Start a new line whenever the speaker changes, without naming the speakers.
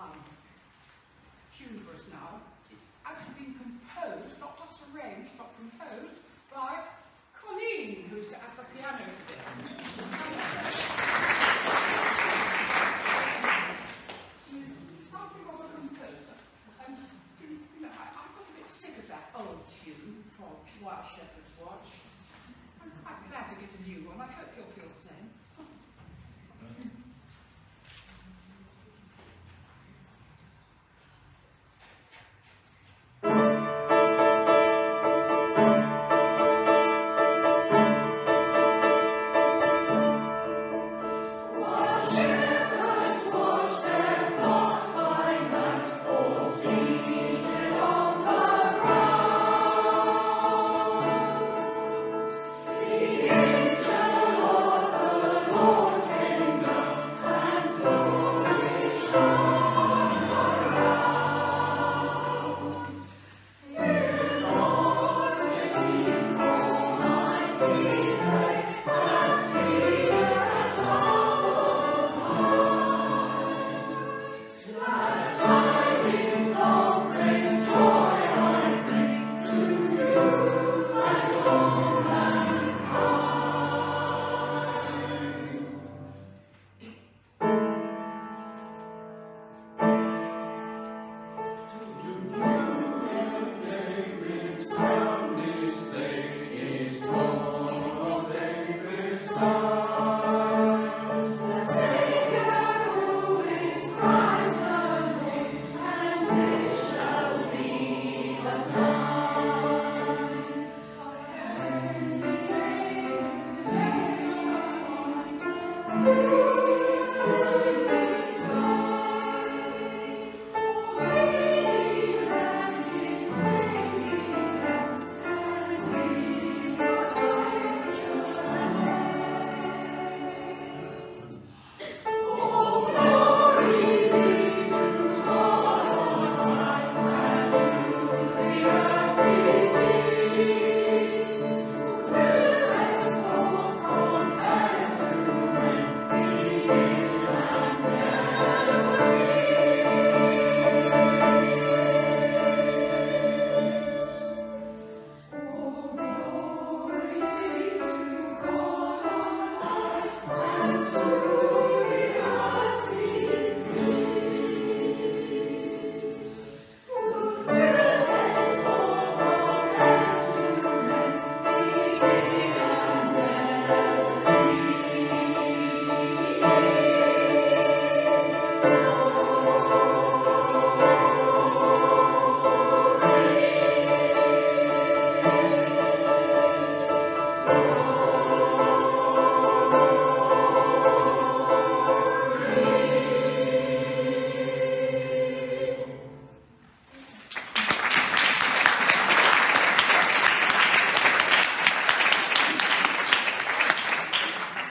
um, tune for us now. It's actually been composed, not just arranged, but composed by Colleen, who's at the piano today. She's something of a composer. And you know, I, I got a bit sick of that old tune from While Shepherds Watch. I'm quite glad to get a new one. I hope you'll feel the same.